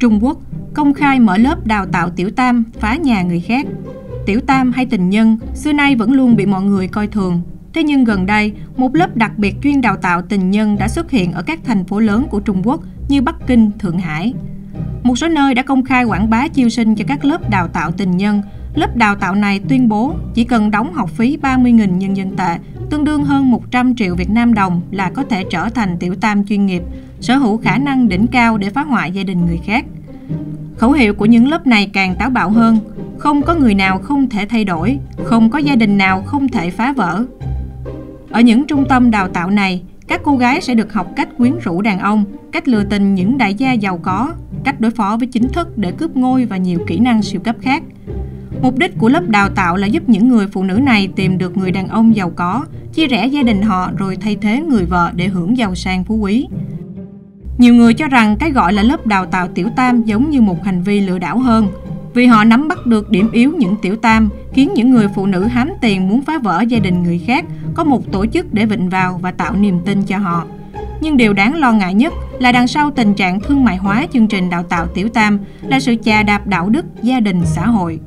Trung Quốc công khai mở lớp đào tạo tiểu tam phá nhà người khác. Tiểu tam hay tình nhân xưa nay vẫn luôn bị mọi người coi thường. Thế nhưng gần đây, một lớp đặc biệt chuyên đào tạo tình nhân đã xuất hiện ở các thành phố lớn của Trung Quốc như Bắc Kinh, Thượng Hải. Một số nơi đã công khai quảng bá chiêu sinh cho các lớp đào tạo tình nhân. Lớp đào tạo này tuyên bố chỉ cần đóng học phí 30.000 nhân dân tệ, tương đương hơn 100 triệu Việt Nam đồng là có thể trở thành tiểu tam chuyên nghiệp, sở hữu khả năng đỉnh cao để phá hoại gia đình người khác. Khẩu hiệu của những lớp này càng táo bạo hơn, không có người nào không thể thay đổi, không có gia đình nào không thể phá vỡ. Ở những trung tâm đào tạo này, các cô gái sẽ được học cách quyến rũ đàn ông, cách lừa tình những đại gia giàu có, cách đối phó với chính thức để cướp ngôi và nhiều kỹ năng siêu cấp khác. Mục đích của lớp đào tạo là giúp những người phụ nữ này tìm được người đàn ông giàu có, chia rẽ gia đình họ rồi thay thế người vợ để hưởng giàu sang phú quý. Nhiều người cho rằng cái gọi là lớp đào tạo tiểu tam giống như một hành vi lừa đảo hơn, vì họ nắm bắt được điểm yếu những tiểu tam, khiến những người phụ nữ hám tiền muốn phá vỡ gia đình người khác có một tổ chức để vịnh vào và tạo niềm tin cho họ. Nhưng điều đáng lo ngại nhất là đằng sau tình trạng thương mại hóa chương trình đào tạo tiểu tam là sự chà đạp đạo đức, gia đình, xã hội.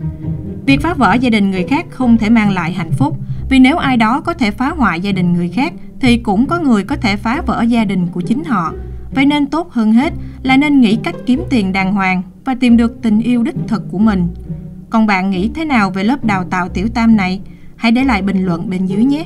Việc phá vỡ gia đình người khác không thể mang lại hạnh phúc, vì nếu ai đó có thể phá hoại gia đình người khác thì cũng có người có thể phá vỡ gia đình của chính họ. Vậy nên tốt hơn hết là nên nghĩ cách kiếm tiền đàng hoàng và tìm được tình yêu đích thực của mình. Còn bạn nghĩ thế nào về lớp đào tạo tiểu tam này? Hãy để lại bình luận bên dưới nhé!